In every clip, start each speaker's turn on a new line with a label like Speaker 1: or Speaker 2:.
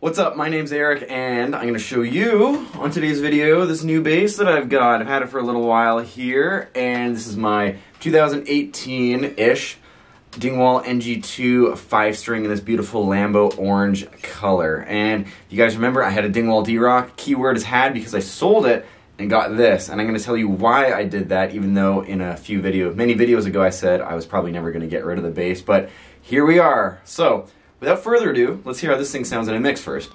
Speaker 1: What's up? My name's Eric, and I'm going to show you on today's video this new bass that I've got. I've had it for a little while here, and this is my 2018-ish Dingwall NG2 5-string in this beautiful Lambo orange color. And you guys remember, I had a Dingwall D-Roc. Keyword is had because I sold it and got this. And I'm going to tell you why I did that, even though in a few video, many videos ago I said I was probably never going to get rid of the bass. But here we are. So, without further ado, let's hear how this thing sounds in a mix first.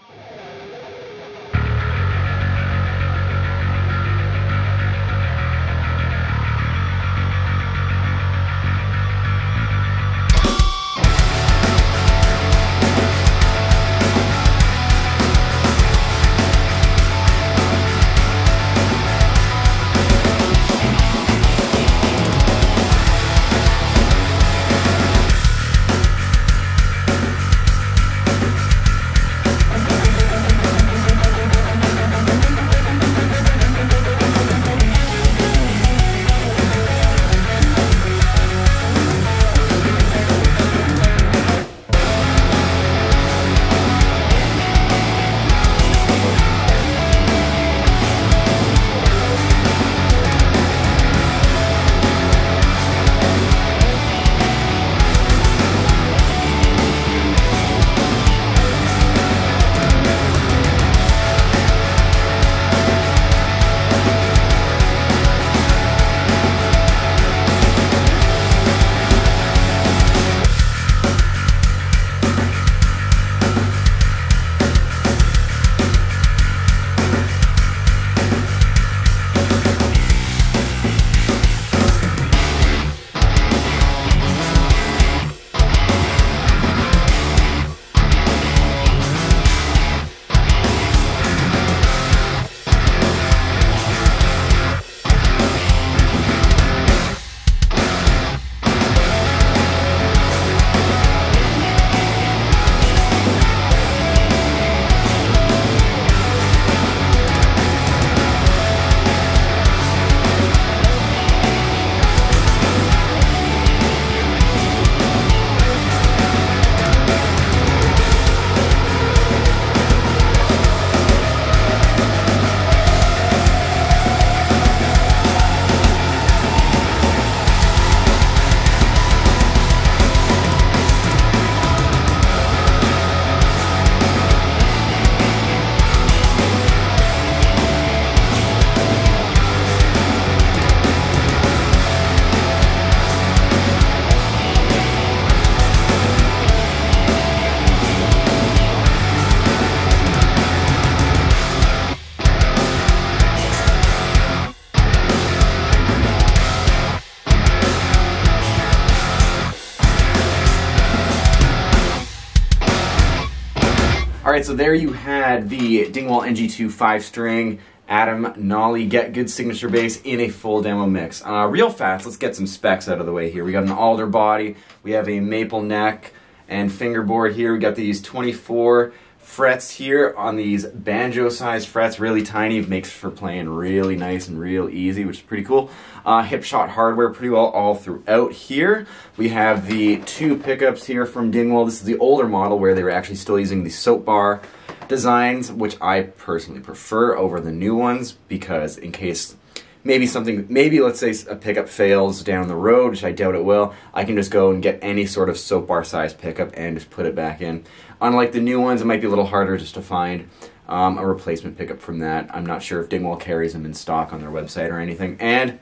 Speaker 1: Right, so there you had the Dingwall NG2 5 string Adam Nolly Getgood signature bass in a full demo mix. Uh, real fast, let's get some specs out of the way here. We got an alder body, we have a maple neck and fingerboard here. We got these 24 frets here on these banjo sized frets, really tiny, makes for playing really nice and real easy, which is pretty cool. Uh, Hipshot hardware pretty well all throughout here. We have the two pickups here from Dingwall. This is the older model where they were actually still using the soap bar designs, which I personally prefer over the new ones because in case maybe something, maybe let's say a pickup fails down the road, which I doubt it will, I can just go and get any sort of soap bar size pickup and just put it back in. Unlike the new ones, it might be a little harder just to find um, a replacement pickup from that. I'm not sure if Dingwall carries them in stock on their website or anything. And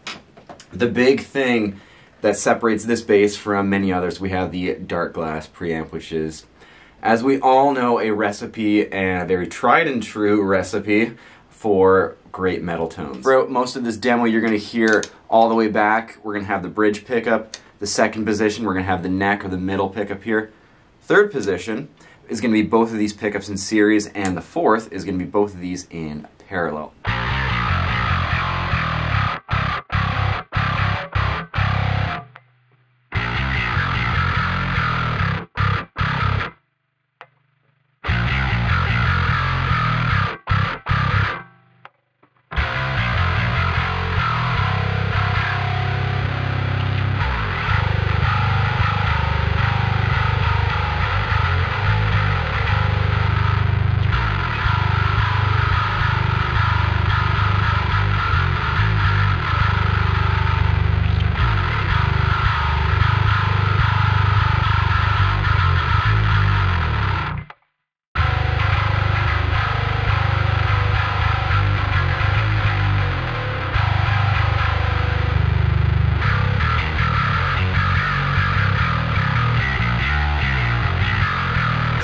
Speaker 1: the big thing that separates this bass from many others, we have the Darkglass preamp, which is, as we all know, a recipe and a very tried and true recipe for great metal tones. Throughout most of this demo, you're going to hear all the way back, we're going to have the bridge pickup. The second position, we're going to have the neck or the middle pickup here. Third position is going to be both of these pickups in series, and the fourth is going to be both of these in parallel.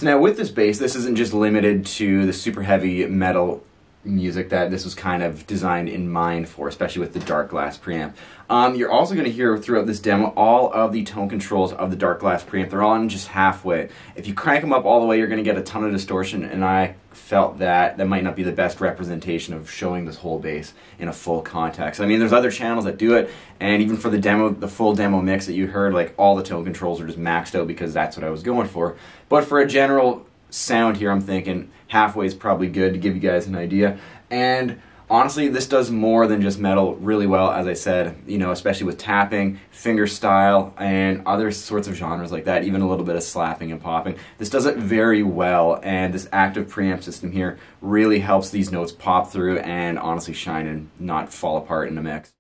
Speaker 1: Now with this bass, this isn't just limited to the super heavy metal music that this was kind of designed in mind for, especially with the Darkglass preamp. Um, you're also going to hear throughout this demo all of the tone controls of the Darkglass preamp. They're on just halfway. If you crank them up all the way, you're going to get a ton of distortion, and I felt that that might not be the best representation of showing this whole bass in a full context. I mean, there's other channels that do it, and even for the demo, the full demo mix that you heard, like all the tone controls are just maxed out because that's what I was going for. But for a general sound here, I'm thinking halfway is probably good to give you guys an idea. And honestly, this does more than just metal really well, as I said, you know, especially with tapping, finger style, and other sorts of genres like that, even a little bit of slapping and popping. This does it very well, and this active preamp system here really helps these notes pop through and honestly shine and not fall apart in the mix.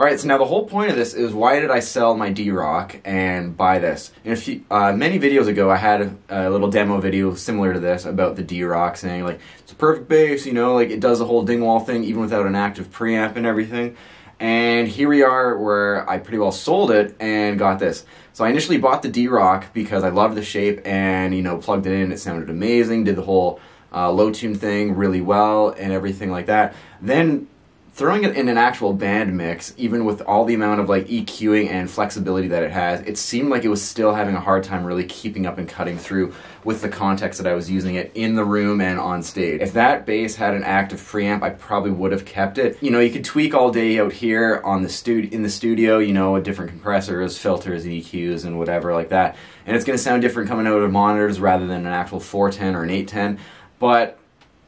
Speaker 1: All right, so now the whole point of this is why did I sell my D-Roc and buy this? In a few, uh, many videos ago, I had a, a, little demo video similar to this about the D-Roc, saying like it's a perfect bass, you know, like it does the whole Dingwall thing even without an active preamp and everything. And here we are, where I pretty well sold it and got this. So I initially bought the D-Roc because I loved the shape and you know plugged it in. It sounded amazing. Did the whole uh, low tune thing really well and everything like that. Then throwing it in an actual band mix, even with all the amount of like EQing and flexibility that it has, it seemed like it was still having a hard time really keeping up and cutting through with the context that I was using it in the room and on stage. If that bass had an active preamp, I probably would have kept it. You know, you could tweak all day out here on the studio in the studio, you know, with different compressors, filters, EQs, and whatever like that, and it's going to sound different coming out of monitors rather than an actual 410 or an 810. But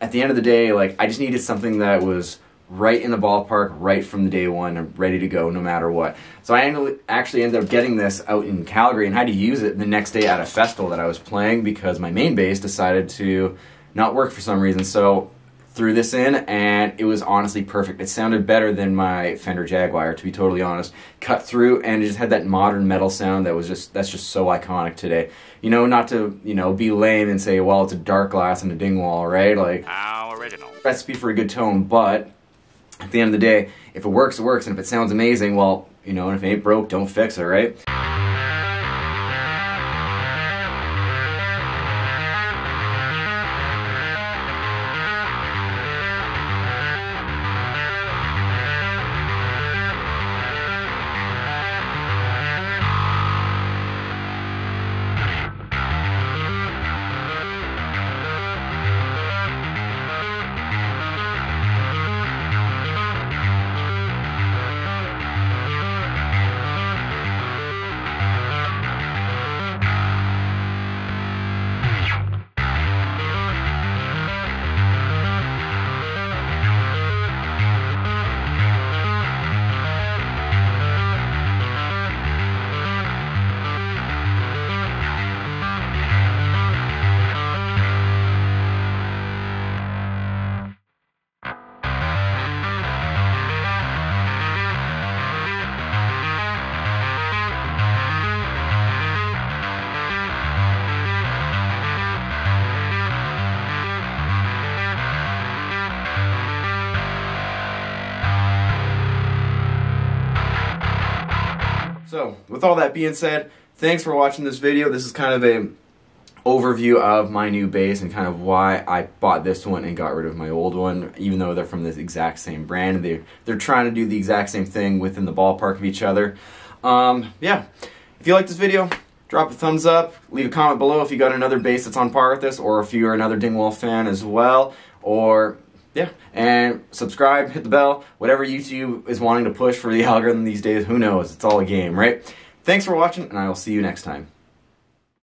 Speaker 1: at the end of the day, like I just needed something that was right in the ballpark, right from the day one, and ready to go no matter what. So I actually ended up getting this out in Calgary and had to use it the next day at a festival that I was playing because my main bass decided to not work for some reason. So threw this in and it was honestly perfect. It sounded better than my Fender Jaguar, to be totally honest. Cut through and it just had that modern metal sound that was just that's just so iconic today. You know, not to you know be lame and say, well, it's a Darkglass and a Dingwall, right? Like, how original. Recipe for a good tone, but at the end of the day, if it works, it works, and if it sounds amazing, well, you know, and if it ain't broke, don't fix it, right? So, with all that being said, thanks for watching this video. This is kind of a overview of my new bass and kind of why I bought this one and got rid of my old one, even though they're from this exact same brand. They're, they're trying to do the exact same thing within the ballpark of each other. Um, yeah, if you like this video, drop a thumbs up, leave a comment below if you got another bass that's on par with this, or if you're another Dingwall fan as well, or yeah, and subscribe, hit the bell, whatever YouTube is wanting to push for the algorithm these days, who knows? It's all a game, right? Thanks for watching, and I will see you next time.